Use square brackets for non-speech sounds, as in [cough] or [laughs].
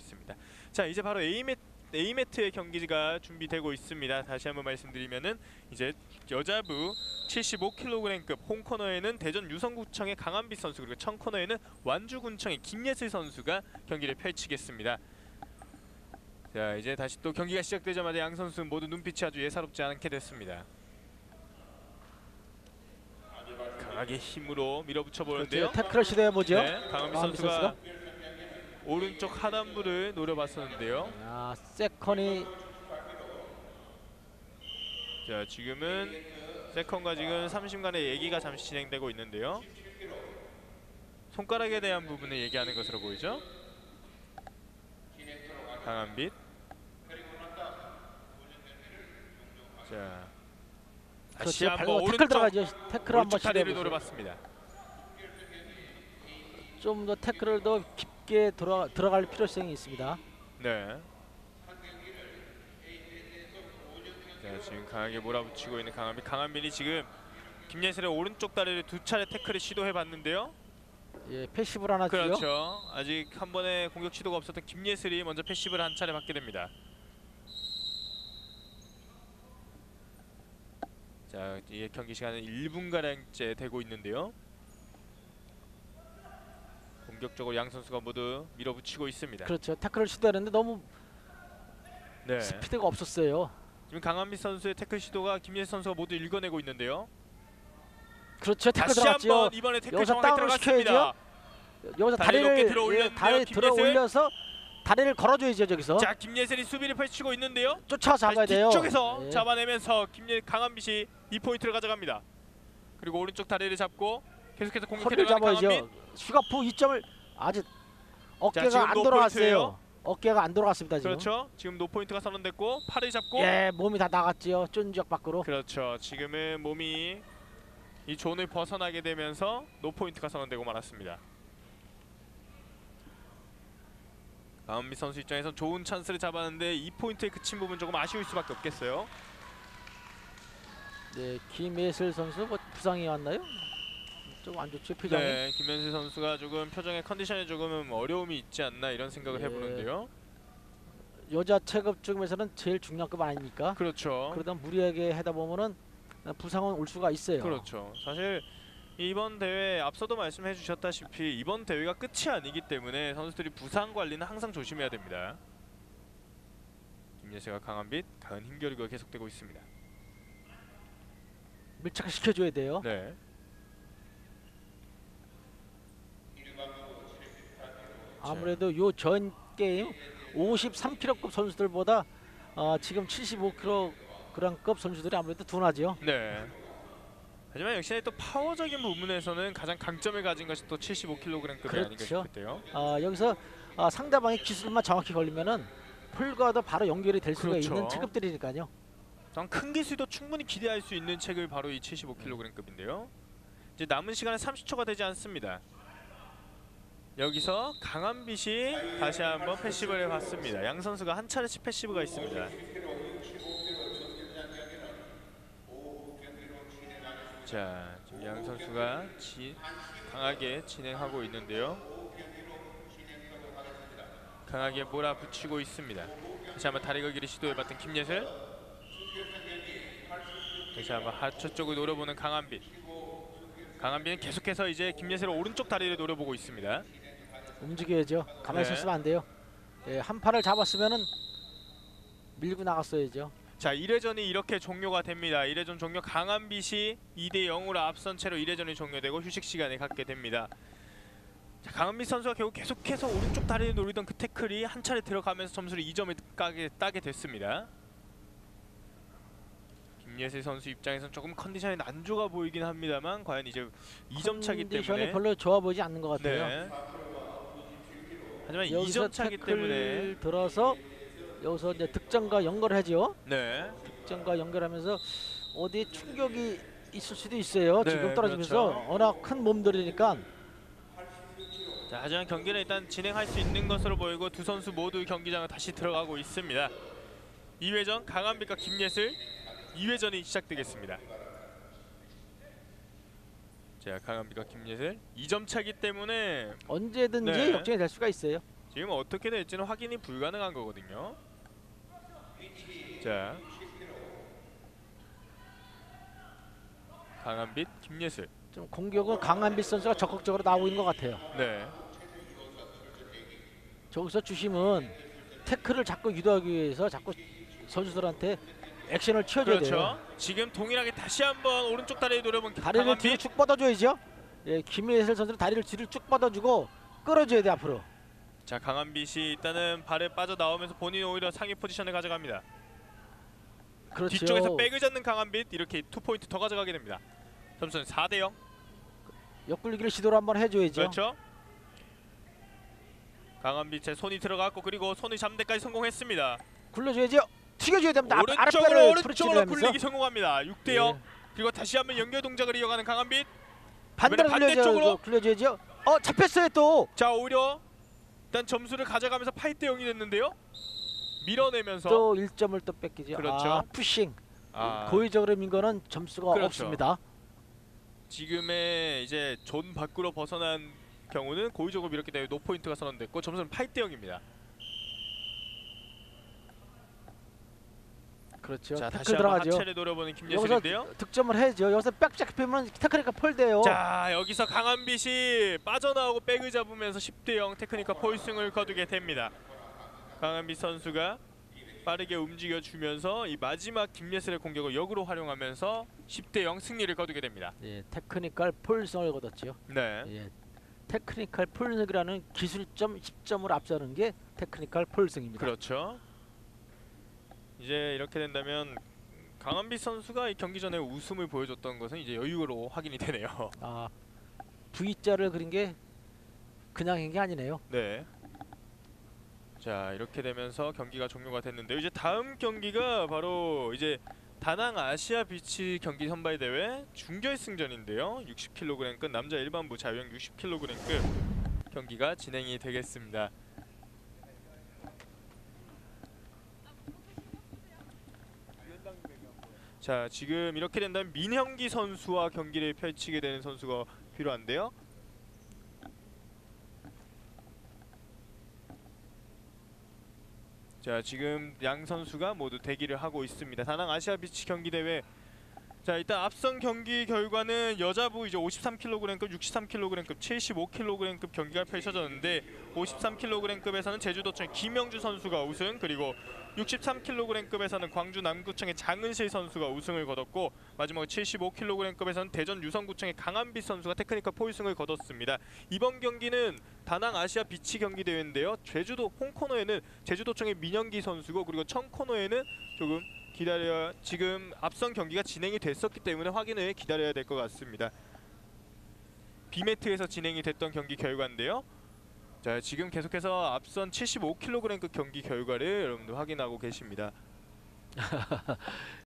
있습니다. 자 이제 바로 A매트 A매트의 경기가 준비되고 있습니다. 다시 한번 말씀드리면은 이제 여자부 75kg급 홍코너에는 대전 유성구청의 강한빛 선수 그리고 청코너에는 완주군청의 김예슬 선수가 경기를 펼치겠습니다. 자 이제 다시 또 경기가 시작되자마자 양 선수 모두 눈빛이 아주 예사롭지 않게 됐습니다. 강하게 힘으로 밀어붙여 보는데요. 태클을 시도해 보죠. 네, 강한빛 선수가 오른쪽 하단부를 노려봤었는데요. 아, 세컨이 자 지금은 세컨과 지금 삼심간의 얘기가 잠시 진행되고 있는데요. 손가락에 대한 부분을 얘기하는 것으로 보이죠. 강한 빛. 자 다시 그렇죠. 한번 오른쪽 들어가죠. 태클 한번 시도해. 노려봤습니다. 좀 더 태클을 더 깊게 들어 들어갈 필요성이 있습니다. 네. 자 지금 강하게 몰아붙이고 있는 강한빛. 강한빛이 지금 김예슬의 오른쪽 다리를 두 차례 태클을 시도해봤는데요. 예, passive를 하나 주죠. 그렇죠. 아직 한 번의 공격 시도가 없었던 김예슬이 먼저 passive를 한 차례 받게 됩니다. 자, 이 경기 시간은 1분 가량째 되고 있는데요. 공격적으로 양 선수가 모두 밀어붙이고 있습니다. 그렇죠. 태클을 시도했는데 너무 네. 스피드가 없었어요. 지금 강한미 선수의 태클 시도가 김예슬 선수가 모두 읽어내고 있는데요. 그렇죠. 태클 다시 들어갔죠. 한번 이번에 태클 여기서 다운을 들어갔습니다. 여기서 다리 다리를 들어 예, 다리 들어 김예슬. 올려서 다리를 걸어줘야죠 저기서. 자, 김예슬이 수비를 펼치고 있는데요. 쫓아 잡아야 다시 돼요. 뒤쪽에서 예. 잡아내면서 김예 강한빛이 이 포인트를 가져갑니다. 그리고 오른쪽 다리를 잡고 계속해서 공격해 잡아야죠. 강한빛. 추가 2점을 아직 어깨가 지금 안 돌아갔어요. 어깨가 안 돌아갔습니다 지금. 그렇죠. 지금 no point가 선언됐고 팔을 잡고 예, 몸이 다 나갔지요. 쫀지역 밖으로. 그렇죠. 지금은 몸이 이 zone을 벗어나게 되면서 no point가 선언되고 말았습니다. 강한빛 선수 입장에선 좋은 찬스를 잡았는데 이 포인트에 그친 부분 조금 아쉬울 수밖에 없겠어요. 네, 김예슬 선수 뭐 부상이 왔나요? 좀 안 좋죠 표정이. 네, 김현수 선수가 조금 표정의 컨디션에 조금 어려움이 있지 않나 이런 생각을 예. 해보는데요. 여자 체급 중에서는 제일 중량급 아닙니까? 그렇죠. 그러다 무리하게 하다 보면은 부상은 올 수가 있어요. 그렇죠. 사실 이번 대회 앞서도 말씀해 주셨다시피 이번 대회가 끝이 아니기 때문에 선수들이 부상 관리는 항상 조심해야 됩니다. 김예슬과 강한 빛, 강한 힘겨루기가 계속되고 있습니다. 밀착을 시켜줘야 돼요. 네. 아무래도 요 전 게임 53kg급 선수들보다 어, 지금 75kg급 선수들이 아무래도 둔하죠. 네. 하지만 역시 또 파워적인 부분에서는 가장 강점을 가진 것이 또 75kg급이 아닌가 그렇죠. 싶은데요. 어, 여기서 어, 상대방의 기술만 정확히 걸리면은 폴과도 바로 연결이 될 수가 그렇죠. 있는 체급들이니까요. 큰 기술도 충분히 기대할 수 있는 책을 바로 이 75kg급인데요. 이제 남은 시간은 30초가 되지 않습니다. 여기서 강한빛이 다시 한번 passive를 해봤습니다. 양 선수가 한 차례씩 passive가 있습니다. 자, 양 선수가 지, 강하게 진행하고 있는데요. 강하게 몰아붙이고 있습니다. 다시 한번 다리 걸기를 시도해봤던 김예슬. 다시 한번 하초 쪽을 노려보는 강한빛. 강한빛은 계속해서 이제 김예슬의 오른쪽 다리를 노려보고 있습니다. 움직여야죠. 가만히 네. 있으면 안 돼요. 예, 한 팔을 잡았으면은 밀고 나갔어야죠. 자 1회전이 이렇게 종료가 됩니다. 1회전 종료 강한빛이 2대 0으로 앞선 채로 1회전이 종료되고 휴식 시간을 갖게 됩니다. 자, 강한빛 선수가 결국 계속해서 오른쪽 다리를 노리던 그 태클이 한 차례 들어가면서 점수를 2점을 따게, 따게 됐습니다. 김예슬 선수 입장에서는 조금 컨디션이 난조가 보이긴 합니다만 과연 이제 2점 차기 컨디션이 때문에 별로 좋아 보이지 않는 것 같아요. 네. 하지만 여기서 2점 차기 때문에 들어서 여기서 이제 득점과 연결하죠. 네. 득점과 연결하면서 어디 충격이 있을 수도 있어요. 네, 지금 떨어지면서 그렇죠. 워낙 큰 몸들이니까 자, 하지만 경기는 일단 진행할 수 있는 것으로 보이고 두 선수 모두 경기장을 다시 들어가고 있습니다. 2회전 강한빛과 김예슬 2회전이 시작되겠습니다. 자, 강한빛과 김예슬 2점 차기 때문에 언제든지 네. 역전이 될 수가 있어요. 지금 어떻게 될지는 확인이 불가능한 거거든요. 자, 강한빛, 김예슬. 좀 공격은 강한빛 선수가 적극적으로 나오고 있는 것 같아요. 네, 저기서 주심은 태클을 자꾸 유도하기 위해서 자꾸 선수들한테 액션을 취해줘야 그렇죠. 돼요. 지금 동일하게 다시 한번 오른쪽 다리에 노려본 다리를 뒤로. 쭉 뻗어줘야죠. 예, 김예슬 선수는 다리를 뒤로 쭉 뻗어주고 끌어줘야 돼 앞으로. 자, 강한빛이 일단은 발에 빠져 나오면서 본인이 오히려 상위 포지션을 가져갑니다. 그렇죠. 뒤쪽에서 백을 잡는 강한빛 이렇게 two point 더 가져가게 됩니다. 점수는 4대 0. 옆굴리기를 시도를 한번 해줘야죠. 그렇죠. 강한빛의 손이 들어갔고 그리고 손을 잡는 데까지 성공했습니다. 굴려줘야죠. 튀겨줘야 됩니다. 앞- 오른쪽으로 오른쪽으로. 굴리기 성공합니다. 6대 0. 예. 그리고 다시 한번 연결 동작을 이어가는 강한빛. 반대로 반대쪽으로. 굴려줘야죠. 어 잡혔어요 또. 자 오히려 일단 점수를 가져가면서 8대 0이 됐는데요. 밀어내면서 또 1점을 또 뺏기죠. 그렇죠. 아, 푸싱. 아, 고의적으로 민 거는 점수가 그렇죠. 없습니다. 지금의 이제 존 밖으로 벗어난 경우는 고의적으로 밀었기 때문에 no point가 선언됐고 점수는 8대 0입니다. 그렇죠. 자 다시 한번 들어가죠. 하체를 노려보는 여기서 김예슬인데요. 득점을 해야죠. 여기서 백 잡히면 technical 폴돼요. 자 여기서 강한빛이 빠져나오고 백을 잡으면서 10대 0 technical 폴승을 거두게 됩니다. 강한빛 선수가 빠르게 움직여 주면서 이 마지막 김예슬의 공격을 역으로 활용하면서 10대 0 승리를 거두게 됩니다. 예, technical 폴승을 거뒀죠. 네. 예. technical 폴승이라는 기술점 10점을 앞서는 게 technical 폴승입니다. 그렇죠. 이제 이렇게 된다면 강한빛 선수가 이 경기 전에 웃음을 보여줬던 것은 이제 여유로 확인이 되네요. 아 V자를 그린 게 그냥인 게 아니네요. 네. 자 이렇게 되면서 경기가 종료가 됐는데요. 이제 다음 경기가 바로 이제 다낭 아시아 비치 경기 선발 대회 준결승전인데요. 60kg급 남자 일반부 자유형 60kg급 경기가 진행이 되겠습니다. 자 지금 이렇게 된다면 민형기 선수와 경기를 펼치게 되는 선수가 필요한데요. 자 지금 양 선수가 모두 대기를 하고 있습니다. 다낭 아시아 비치 경기 대회. 자 일단 앞선 경기 결과는 여자부 이제 53kg급, 63kg급, 75kg급 경기가 펼쳐졌는데 53kg급에서는 제주도청 김영주 선수가 우승 그리고 63kg급에서는 광주 남구청의 장은실 선수가 우승을 거뒀고 마지막 75kg급에서는 대전 유성구청의 강한빛 선수가 테크니컬 포이승을 거뒀습니다. 이번 경기는 다낭 아시아 비치 경기 대회인데요. 제주도 홍코너에는 제주도청의 민영기 선수고 그리고 청코너에는 조금 기다려 지금 앞선 경기가 진행이 됐었기 때문에 확인을 기다려야 될 것 같습니다. 비매트에서 진행이 됐던 경기 결과인데요. 자 지금 계속해서 앞선 75kg급 경기 결과를 여러분들 확인하고 계십니다. [laughs]